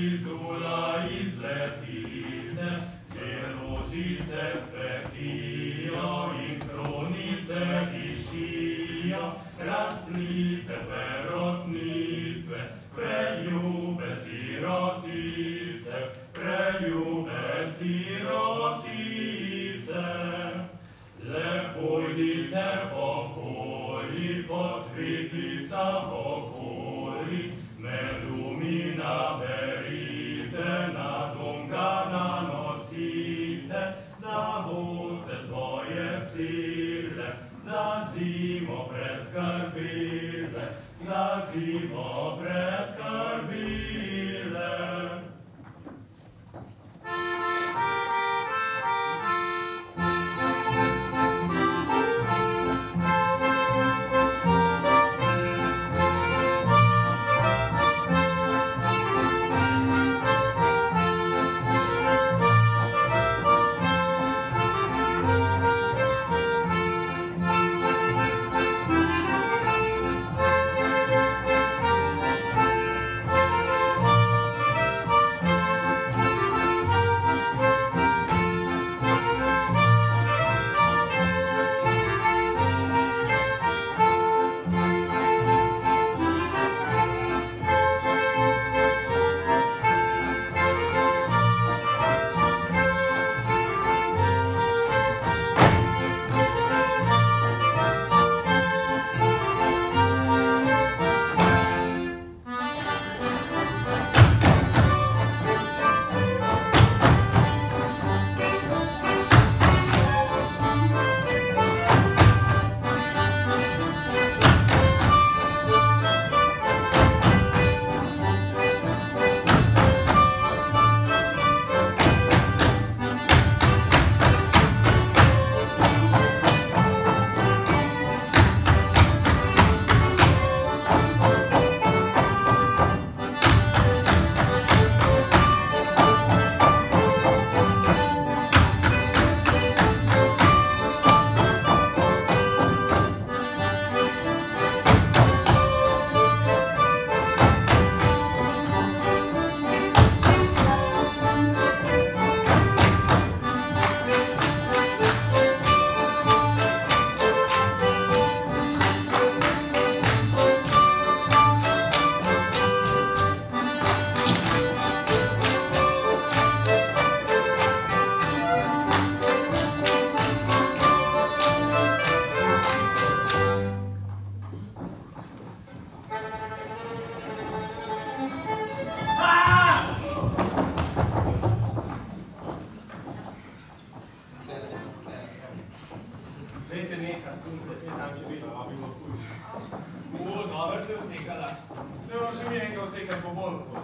Iisula izletite, Ceroșițe spetia, Intronițe vișia, Răsplite pe rotnițe, Preiube sirotice, Preiube sirotice. Le pulite populi, Poți vitița populi, Me lumina bea, za zimo preskrbile, za zimo preskrbile. Dobro, to je vsekala. Zdaj bom še mi enega vsekal po volku.